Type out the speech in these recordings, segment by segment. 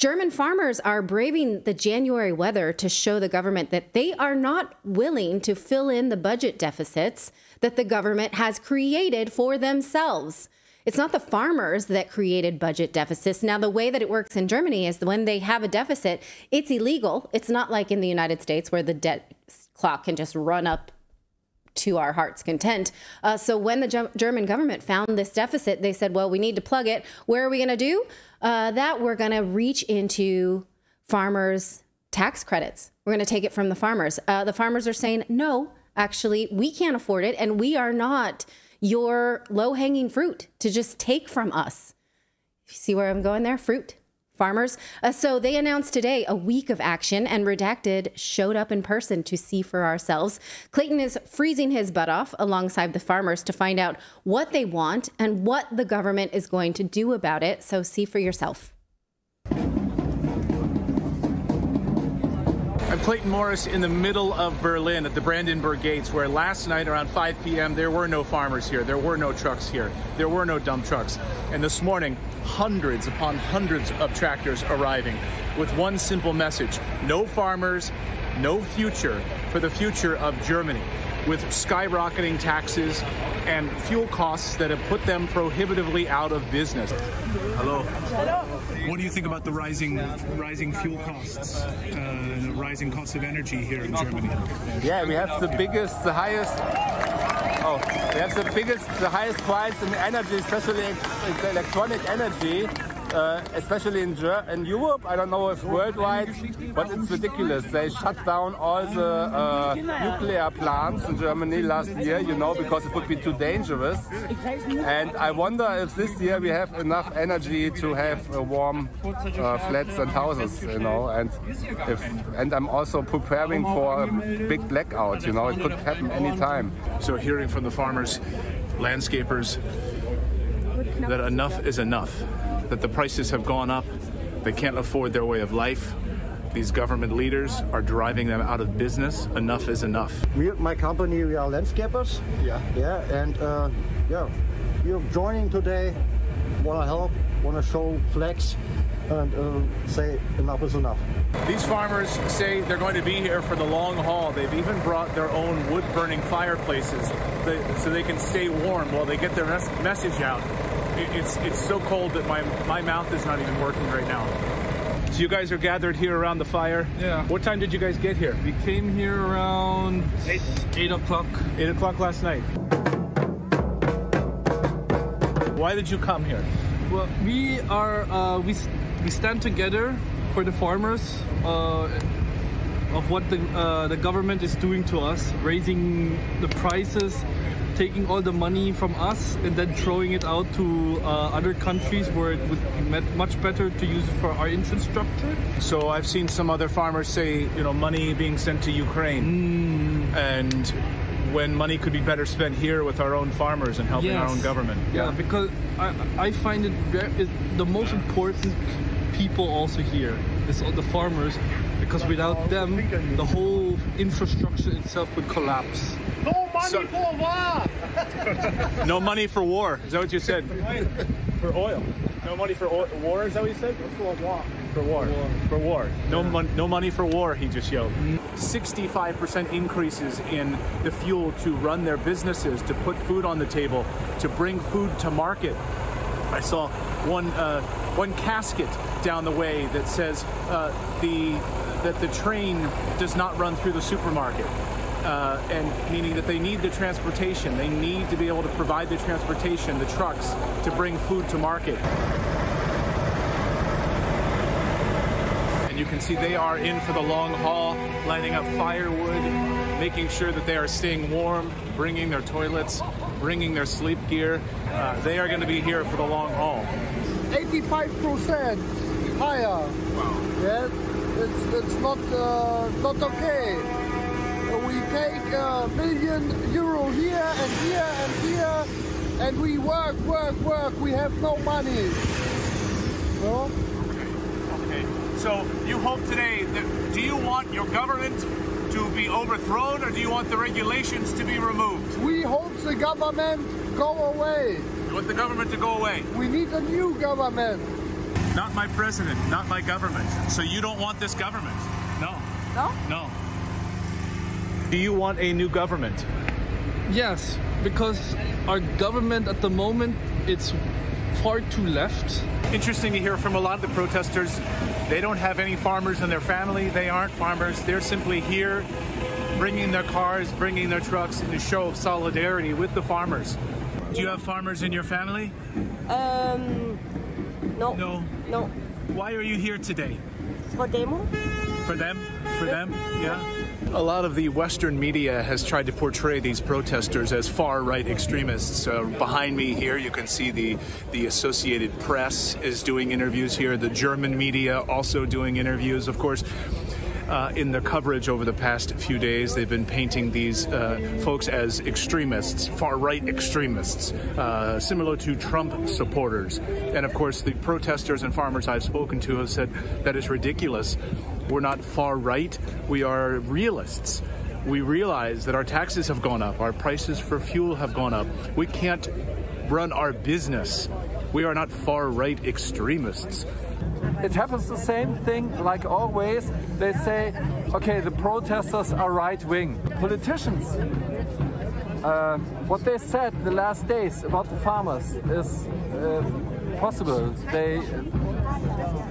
German farmers are braving the January weather to show the government that they are not willing to fill in the budget deficits that the government has created for themselves. It's not the farmers that created budget deficits. Now, the way that it works in Germany is when they have a deficit, it's illegal. It's not like in the United States where the debt clock can just run up to our heart's content. Uh, so when the German government found this deficit, they said, well, we need to plug it. Where are we going to do uh, that? We're going to reach into farmers' tax credits. We're going to take it from the farmers. Uh, the farmers are saying, no, actually, we can't afford it, and we are not your low hanging fruit to just take from us. You see where I'm going there? Fruit farmers. Uh, so they announced today a week of action, and Redacted showed up in person to see for ourselves. Clayton is freezing his butt off alongside the farmers to find out what they want and what the government is going to do about it. So see for yourself. Clayton Morris in the middle of Berlin at the Brandenburg Gates, where last night around 5 p.m. there were no farmers here, there were no trucks here, there were no dump trucks. And this morning, hundreds upon hundreds of tractors arriving with one simple message no farmers, no future for the future of Germany with skyrocketing taxes and fuel costs that have put them prohibitively out of business. Hello. Hello. What do you think about the rising rising fuel costs, uh, the rising cost of energy here in Germany? Yeah, we have the biggest, the highest. Oh, we have the biggest, the highest price in energy, especially electronic energy uh, especially in, in Europe. I don't know if worldwide, but it's ridiculous. They shut down all the uh, nuclear plants in Germany last year, you know, because it would be too dangerous. And I wonder if this year we have enough energy to have warm uh, flats and houses, you know. And if and I'm also preparing for a big blackout, you know, it could happen anytime. So hearing from the farmers, landscapers, that enough is enough that the prices have gone up. They can't afford their way of life. These government leaders are driving them out of business. Enough is enough. We, my company, we are landscapers. Yeah. Yeah, and uh, yeah, you're joining today. Want to help? Want to show flex? and uh, say enough is enough. These farmers say they're going to be here for the long haul. They've even brought their own wood burning fireplaces so they can stay warm while they get their mes- message out it's it's so cold that my my mouth is not even working right now. So you guys are gathered here around the fire. Yeah. What time did you guys get here? We came here around eight eight o'clock. Eight o'clock last night. Why did you come here? Well, we are uh, we we stand together for the farmers. Uh, of what the uh, the government is doing to us, raising the prices, taking all the money from us and then throwing it out to uh, other countries where it would be much better to use it for our infrastructure. So I've seen some other farmers say, you know, money being sent to Ukraine, mm. and when money could be better spent here with our own farmers and helping yes. our own government. Yeah, yeah because I, I find it very, the most important people also here is all the farmers because without them the whole infrastructure itself would collapse. No money so, for war. no money for war. Is that what you said? for oil. No money for oil. war. Is that what you said? For war. For war. war. For war. No, yeah. no money for war. He just yelled. 65% increases in the fuel to run their businesses, to put food on the table, to bring food to market. I saw one uh, one casket down the way that says uh, the that the train does not run through the supermarket uh, and meaning that they need the transportation. They need to be able to provide the transportation, the trucks, to bring food to market. And you can see they are in for the long haul, lining up firewood, making sure that they are staying warm, bringing their toilets, bringing their sleep gear. Uh, they are going to be here for the long haul. 85% higher. Wow. Yeah, it's, it's not, uh, not okay we take a million euro here and here and here, and we work, work, work. We have no money. No? Okay. So you hope today that do you want your government to be overthrown or do you want the regulations to be removed? We hope the government go away. You want the government to go away? We need a new government. Not my president, not my government. So you don't want this government? No. No? No. Do you want a new government? Yes, because our government at the moment it's far too left. Interesting to hear from a lot of the protesters. They don't have any farmers in their family. They aren't farmers. They're simply here bringing their cars, bringing their trucks in a show of solidarity with the farmers. Do you have farmers in your family? Um, no. No. No. Why are you here today? For demo? For them? For them? Yeah. A lot of the Western media has tried to portray these protesters as far-right extremists. Uh, behind me here, you can see the the Associated Press is doing interviews here. The German media also doing interviews. Of course, uh, in their coverage over the past few days, they've been painting these uh, folks as extremists, far right extremists, uh, similar to Trump supporters. And of course, the protesters and farmers I've spoken to have said that is ridiculous. We're not far right, we are realists. We realize that our taxes have gone up, our prices for fuel have gone up. We can't run our business. We are not far right extremists it happens the same thing like always. They say, okay, the protesters are right wing. Politicians, uh, what they said the last days about the farmers is uh, possible. They,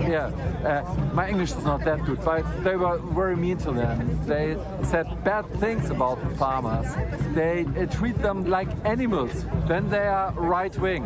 yeah, uh, my English is not that good, but they were very mean to them. They said bad things about the farmers. They uh, treat them like animals. Then they are right wing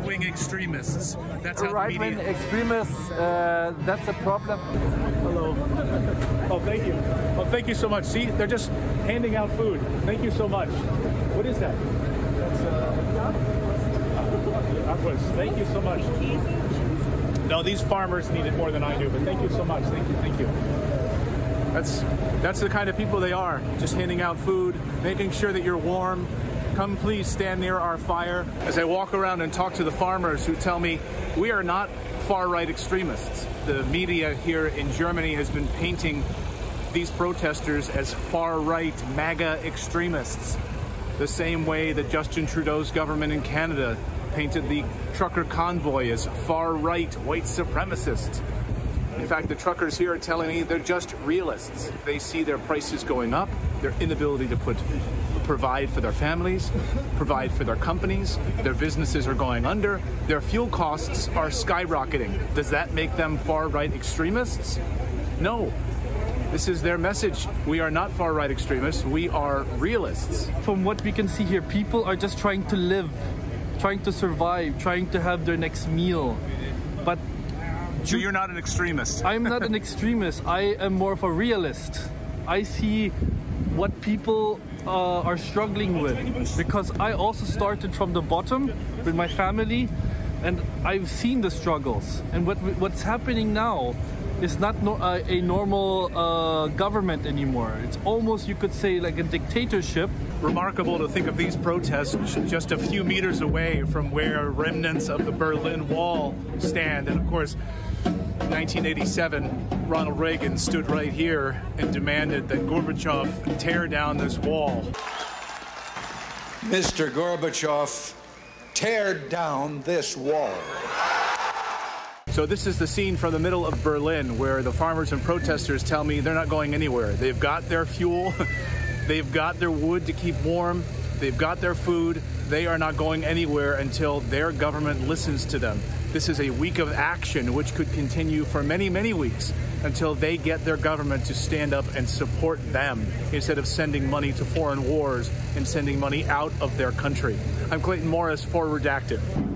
right-wing extremists. That's how right-wing extremists. Uh, that's a problem. Hello. Oh, thank you. Oh, thank you so much. See, they're just handing out food. Thank you so much. What is that? That's uh, Thank you so much. No, these farmers need it more than I do, but thank you so much. Thank you. Thank you. That's that's the kind of people they are. Just handing out food, making sure that you're warm, Come please stand near our fire as I walk around and talk to the farmers who tell me we are not far right extremists. The media here in Germany has been painting these protesters as far right MAGA extremists, the same way that Justin Trudeau's government in Canada painted the trucker convoy as far right white supremacists. In fact, the truckers here are telling me they're just realists. They see their prices going up, their inability to put provide for their families, provide for their companies. Their businesses are going under. Their fuel costs are skyrocketing. Does that make them far right extremists? No. This is their message. We are not far right extremists. We are realists. From what we can see here, people are just trying to live, trying to survive, trying to have their next meal. But so you're not an extremist. I'm not an extremist. I am more of a realist. I see what people uh, are struggling with because I also started from the bottom with my family and I've seen the struggles and what what's happening now is not no, uh, a normal uh, government anymore. It's almost, you could say, like a dictatorship. Remarkable to think of these protests just a few meters away from where remnants of the Berlin Wall stand. And of course, 1987, Ronald Reagan stood right here and demanded that Gorbachev tear down this wall. Mr. Gorbachev, tear down this wall. So this is the scene from the middle of Berlin where the farmers and protesters tell me they're not going anywhere. They've got their fuel, they've got their wood to keep warm, they've got their food. They are not going anywhere until their government listens to them. This is a week of action which could continue for many, many weeks until they get their government to stand up and support them instead of sending money to foreign wars and sending money out of their country. I'm Clayton Morris for Redacted.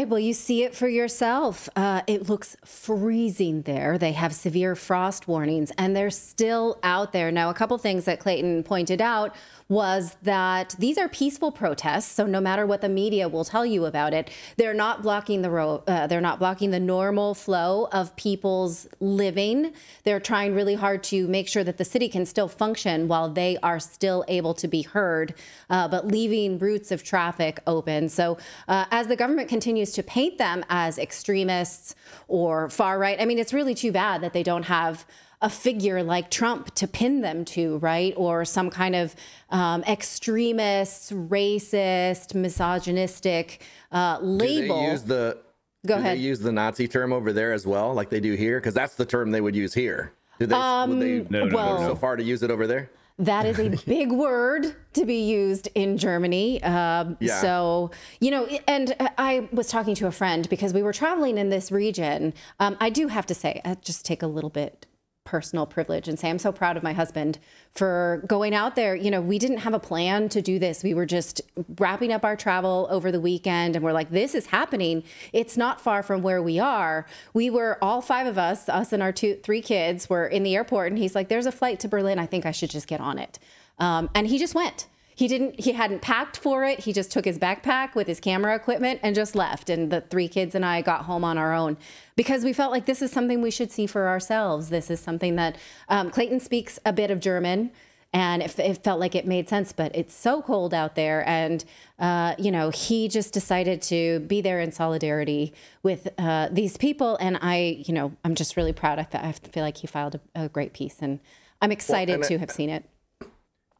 Right. Well, you see it for yourself. Uh, it looks freezing there. They have severe frost warnings and they're still out there. Now, a couple things that Clayton pointed out was that these are peaceful protests. So no matter what the media will tell you about it, they're not blocking the road. Uh, they're not blocking the normal flow of people's living. They're trying really hard to make sure that the city can still function while they are still able to be heard, uh, but leaving routes of traffic open. So uh, as the government continues to paint them as extremists or far right, I mean, it's really too bad that they don't have a figure like Trump to pin them to, right? Or some kind of um, extremist, racist, misogynistic uh, label. Do they use the Go do ahead. they use the Nazi term over there as well, like they do here? Because that's the term they would use here. Do they, Um, would they No, no, go no, no. so far to use it over there? That is a big word to be used in Germany. Um, Yeah. So, you know, and I was talking to a friend because we were traveling in this region. Um, I do have to say, I just take a little bit personal privilege and say I'm so proud of my husband for going out there. You know, we didn't have a plan to do this. We were just wrapping up our travel over the weekend and we're like, this is happening. It's not far from where we are. We were all five of us, us and our two, three kids were in the airport and he's like, there's a flight to Berlin. I think I should just get on it. Um, and he just went. He didn't, he hadn't packed for it. He just took his backpack with his camera equipment and just left. And the three kids and I got home on our own because we felt like this is something we should see for ourselves. This is something that um, Clayton speaks a bit of German and it, it felt like it made sense, but it's so cold out there. And, uh, you know, he just decided to be there in solidarity with uh, these people. And I, you know, I'm just really proud. I, fe- I feel like he filed a, a great piece and I'm excited and to I- have seen it.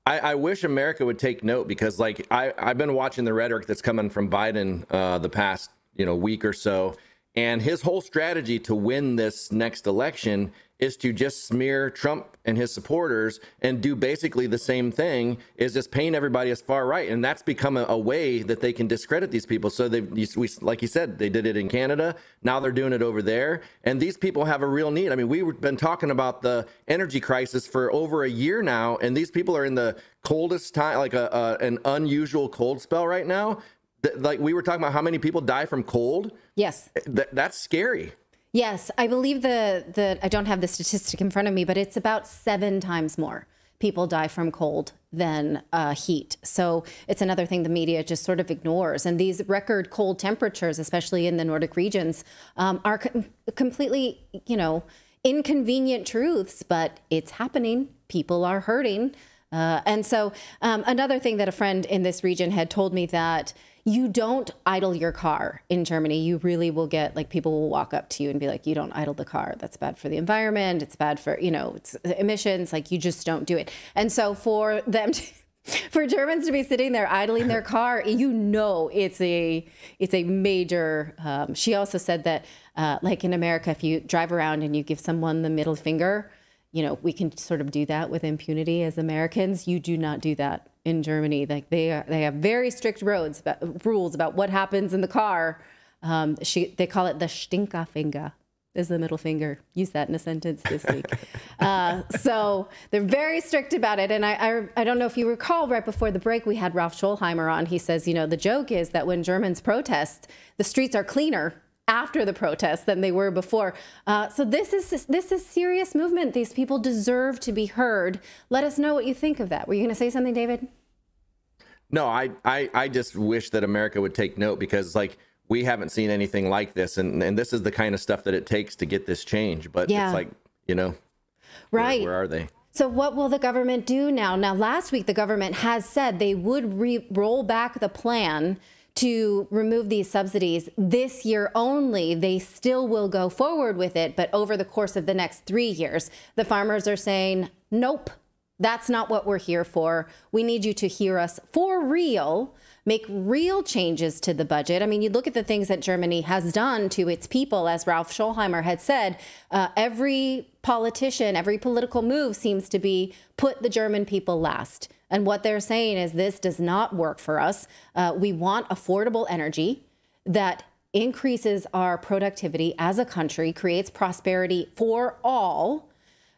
I, I wish America would take note because, like, I, I've been watching the rhetoric that's coming from Biden uh, the past, you know, week or so, and his whole strategy to win this next election is to just smear Trump and his supporters and do basically the same thing is just paint everybody as far right. And that's become a, a way that they can discredit these people. So they we, like you said they did it in Canada. Now they're doing it over there. And these people have a real need. I mean we've been talking about the energy crisis for over a year now and these people are in the coldest time like a, a an unusual cold spell right now Th- like we were talking about how many people die from cold Yes. Th- that's scary Yes, I believe the the I don't have the statistic in front of me, but it's about seven times more people die from cold than uh, heat. So it's another thing the media just sort of ignores. And these record cold temperatures, especially in the Nordic regions, um, are com- completely, you know, inconvenient truths. But it's happening. People are hurting. Uh, and so um, another thing that a friend in this region had told me that you don't idle your car in Germany. You really will get like people will walk up to you and be like, "You don't idle the car. That's bad for the environment. It's bad for you know it's emissions. Like you just don't do it." And so for them to for Germans to be sitting there idling their car, you know it's a it's a major. Um, she also said that, uh, like in America, if you drive around and you give someone the middle finger, you know we can sort of do that with impunity as Americans. You do not do that in Germany. Like they are, they have very strict roads about, rules about what happens in the car. Um, she they call it the Stinkerfinger. Is the middle finger. Use that in a sentence this week. Uh, so they're very strict about it. And I, I, I don't know if you recall, right before the break, we had Ralph Schoellhammer on. He says, you know, the joke is that when Germans protest, the streets are cleaner after the protests than they were before. Uh, so this is this is serious movement. These people deserve to be heard. Let us know what you think of that. Were you going to say something, David? No, I, I, I just wish that America would take note because like we haven't seen anything like this, and and this is the kind of stuff that it takes to get this change. But Yeah. it's like you know, where- Right. Where, are they? So what will the government do now? Now, last week the government has said they would re- roll back the plan to remove these subsidies this year only. They still will go forward with it, but over the course of the next three years, the farmers are saying, nope, that's not what we're here for. We need you to hear us for real, make real changes to the budget. I mean, you look at the things that Germany has done to its people, as Ralph Schoellhammer had said, uh, every politician, every political move seems to be put the German people last. And what they're saying is this does not work for us. Uh, we want affordable energy that increases our productivity as a country, creates prosperity for all.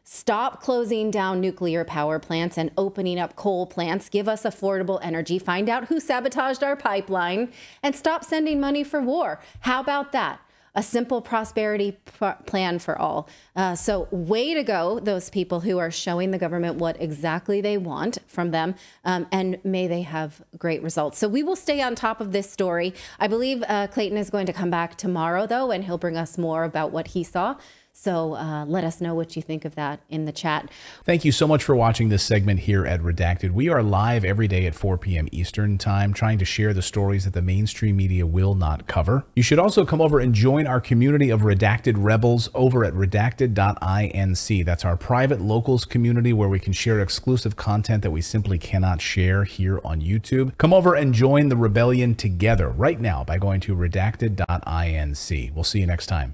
Stop closing down nuclear power plants and opening up coal plants. Give us affordable energy. Find out who sabotaged our pipeline and stop sending money for war. How about that? A simple prosperity plan for all. Uh, so, way to go, those people who are showing the government what exactly they want from them, um, and may they have great results. So, we will stay on top of this story. I believe uh, Clayton is going to come back tomorrow, though, and he'll bring us more about what he saw. So uh, let us know what you think of that in the chat. Thank you so much for watching this segment here at Redacted. We are live every day at 4 p.m. Eastern Time, trying to share the stories that the mainstream media will not cover. You should also come over and join our community of Redacted Rebels over at redacted.inc. That's our private locals community where we can share exclusive content that we simply cannot share here on YouTube. Come over and join the rebellion together right now by going to redacted.inc. We'll see you next time.